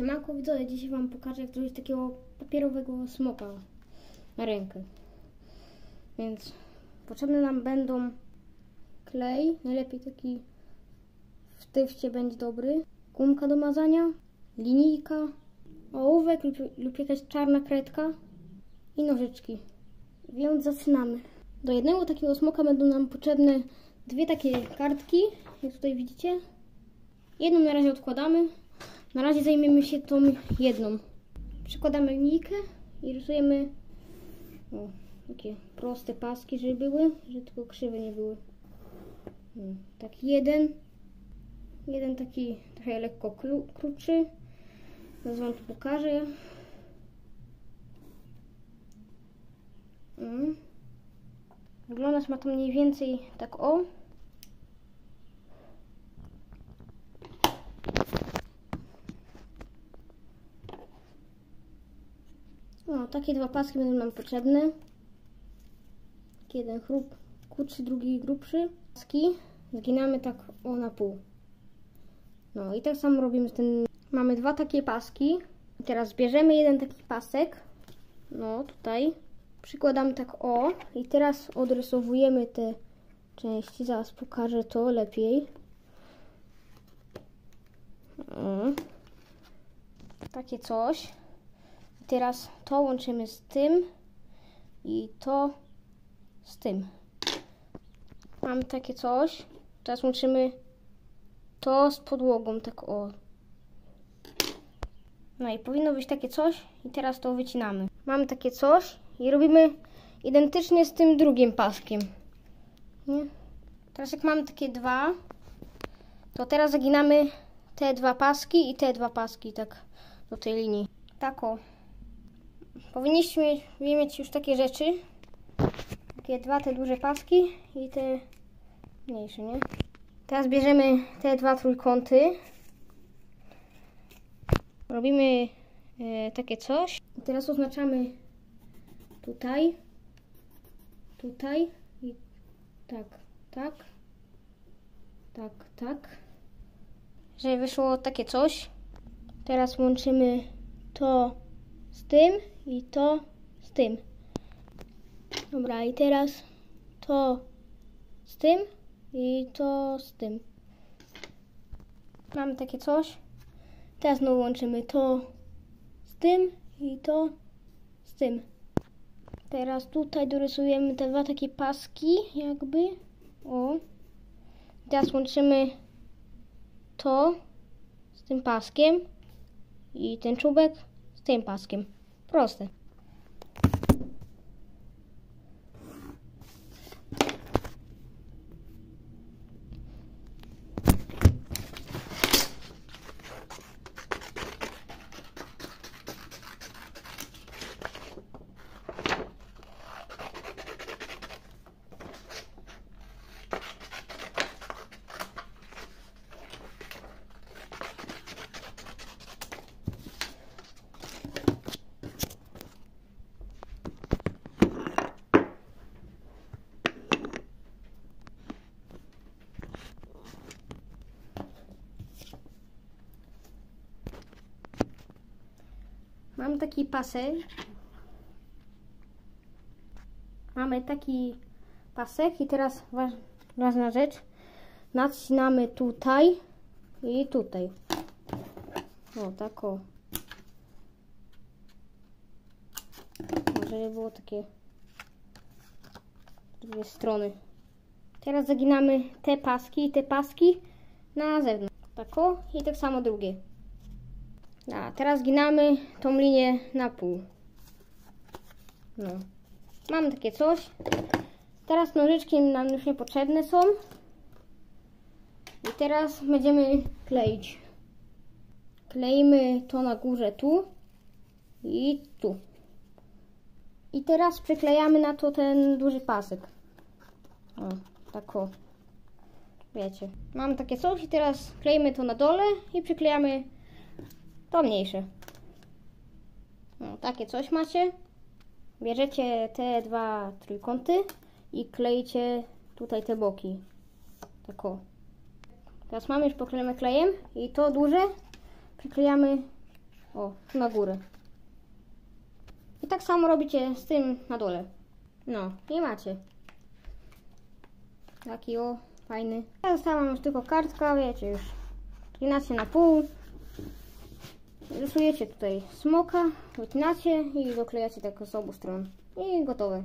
Siemanko widzowie, dzisiaj Wam pokażę jak zrobić takiego papierowego smoka na rękę. Więc potrzebne nam będą klej, najlepiej taki w tyfcie będzie dobry, gumka do mazania, linijka, ołówek lub, lub jakaś czarna kredka i nożyczki. Więc zaczynamy. Do jednego takiego smoka będą nam potrzebne dwie takie kartki, jak tutaj widzicie. Jedną na razie odkładamy. Na razie zajmiemy się tą jedną. Przykładamy linijkę i rysujemy o, takie proste paski, żeby były, że tylko krzywe nie były. Tak jeden. Jeden taki trochę lekko kru, krótszy. Teraz wam tu pokażę. Mm. Wyglądać ma to mniej więcej tak o. No, takie dwa paski będą nam potrzebne. Jeden chrup krótszy, drugi grubszy. Paski zginamy tak o na pół. No i tak samo robimy tym. Mamy dwa takie paski. I teraz bierzemy jeden taki pasek. No tutaj. Przykładamy tak o. I teraz odrysowujemy te części. Zaraz pokażę to lepiej. O. Takie coś. Teraz to łączymy z tym i to z tym. Mamy takie coś. Teraz łączymy to z podłogą, tak o. No i powinno być takie coś i teraz to wycinamy. Mamy takie coś i robimy identycznie z tym drugim paskiem. Nie? Teraz jak mamy takie dwa, to teraz zaginamy te dwa paski i te dwa paski tak do tej linii. Tak o. Powinniśmy mieć już takie rzeczy. Takie dwa te duże paski i te mniejsze, nie? Teraz bierzemy te dwa trójkąty. Robimy e, takie coś. I teraz oznaczamy tutaj, tutaj i tak, tak, tak, tak. Żeby wyszło takie coś. Teraz łączymy to z tym i to z tym. Dobra, i teraz to z tym i to z tym. Mamy takie coś. Teraz znowu łączymy to z tym i to z tym. Teraz tutaj dorysujemy te dwa takie paski, jakby. O. Teraz łączymy to z tym paskiem i ten czubek tym paskiem. Proste. Mam taki pasek. Mamy taki pasek i teraz waż, ważna rzecz. Nacinamy tutaj i tutaj. O, tak o. Żeby było takie drugiej strony. Teraz zaginamy te paski i te paski na zewnątrz. Tak o i tak samo drugie. A teraz ginamy tą linię na pół. No. Mamy takie coś. Teraz nożyczki nam już niepotrzebne są. I teraz będziemy kleić. Kleimy to na górze tu i tu. I teraz przyklejamy na to ten duży pasek. O, tak o. Wiecie. Mamy takie coś i teraz kleimy to na dole i przyklejamy to mniejsze. No, takie coś macie. Bierzecie te dwa trójkąty i klejcie tutaj te boki. Tak o. Teraz mamy już poklejemy klejem i to duże przyklejamy o, na górę. I tak samo robicie z tym na dole. No, nie macie. Taki o, fajny. Ja została już tylko kartka, wiecie już. 13 na pół rysujecie tutaj smoka, wycinacie i doklejacie tak z obu stron i gotowe.